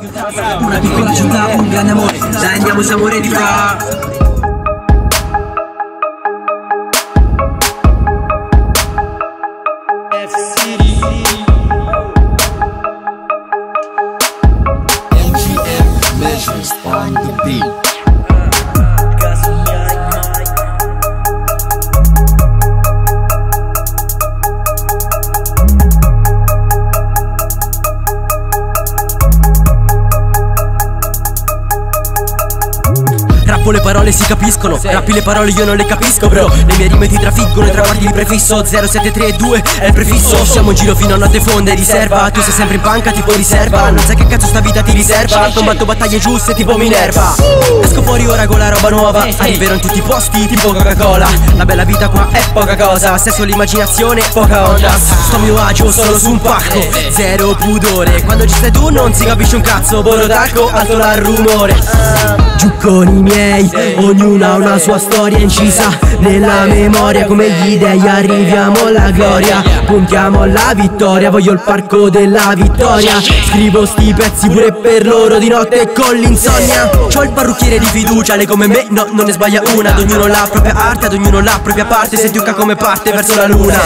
Una piccola città, un grande amore. Dai andiamo siamo ready fra Rappo le parole si capiscono. Rappi le parole io non le capisco bro. Le mie rime ti trafiggono I traguardi di prefisso. 0732 è il prefisso. Siamo in giro fino a notte fonda e riserva. Tu sei sempre in panca tipo riserva. Non sai che cazzo sta vita ti riserva. Combatto battaglie giuste tipo Minerva. Esco fuori ora con la roba nuova. Arriverò in tutti i posti tipo Coca-Cola. La bella vita qua è poca cosa. Se solo immaginazione poca onda. Sto a mio agio solo su un pacco. Zero pudore. Quando ci stai tu non si capisce un cazzo. Boro d'arco alto la rumore. Giù con i miei, ognuno ha una sua storia incisa. Nella memoria come gli dei arriviamo alla gloria. Puntiamo alla vittoria, voglio il parco della vittoria. Scrivo sti pezzi pure per loro di notte con l'insonnia. C'ho il parrucchiere di fiducia, lei come me no, non ne sbaglia una. Ad ognuno la propria arte, ad ognuno la propria parte. Senti un come parte verso la luna.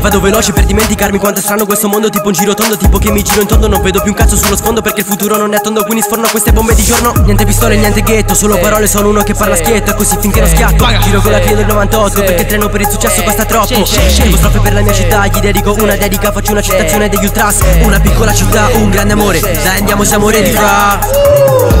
Vado veloce per dimenticarmi quanto è strano questo mondo Tipo un giro tondo, tipo che mi giro in tondo. Non vedo più un cazzo sullo sfondo perché il futuro non è tondo. Quindi sforno queste bombe di giorno. Niente pistole, niente gay schietto Solo parole, sono uno che parla schietto E così finché non schiatto Giro con la Clio del 98 Perché il treno per il successo costa troppo. Scelgo strofe per la mia città Gli dedico una dedica Faccio una citazione degli ultras. Una piccola città, un grande amore. Dai andiamo, siamo ready fra.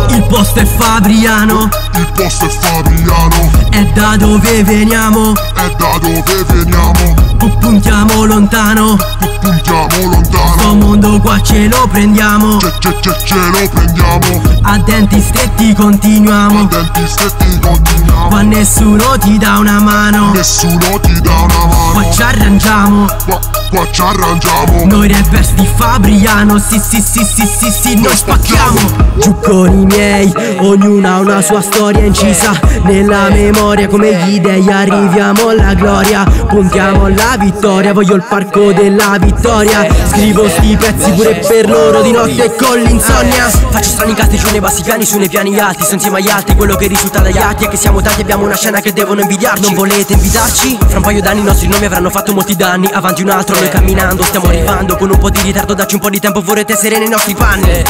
Il posto è Fabriano. Il posto è Fabriano. È da dove veniamo. È da dove veniamo Puntiamo lontano. Puntiamo lontano. Sto mondo qua ce lo prendiamo. Ce, ce, ce, ce lo prendiamo. A denti stretti continuiamo. A denti stretti continuiamo. Qua nessuno ti dà una mano. Nessuno ti dà una mano. Qua ci arrangiamo. Qua, qua ci arrangiamo. Noi rappers di Fabriano Sì sì sì sì sì sì Noi spacchiamo. Giù con i miei Ognuno ha una sua storia incisa. Nella memoria come gli dei Arriviamo alla gloria. Puntiamo alla vittoria Voglio il parco della vittoria. Scrivo sti pezzi pure per loro Di notte con l'insonnia. Faccio strani casti giù nei bassi piani Su nei piani alti. Sto insieme agli altri Quello che risulta dagli atti È che siamo tanti Abbiamo una scena che devono invidiarci. Non volete invitarci? Fra un paio d'anni i nostri nomi avranno fatto molti danni. Avanti un altro noi camminando Stiamo arrivando Con un po' di ritardo Dacci un po' di tempo Vorrete essere nei nostri panni. E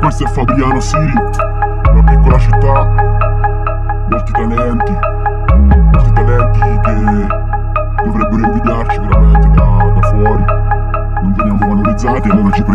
questo è Fabriano Siri Una piccola città Molti talenti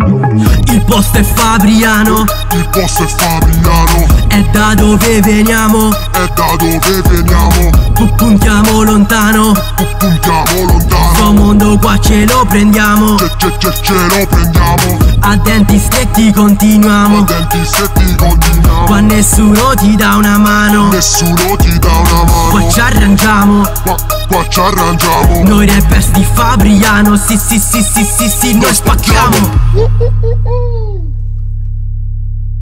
Il posto è Fabriano. Il posto è Fabriano. È da dove veniamo. È da dove veniamo. Pu- Puntiamo lontano. Puntiamo lontano. Sto mondo qua ce lo prendiamo. Ce, ce, ce, ce lo prendiamo. A denti stretti continuiamo. A denti stretti continuiamo. Qua nessuno ti dà una mano. Nessuno ti dà una mano. Qua ci arrangiamo. Qua, qua ci arrangiamo. Noi rappers di Fabriano Sì sì sì sì sì sì Noi spacchiamo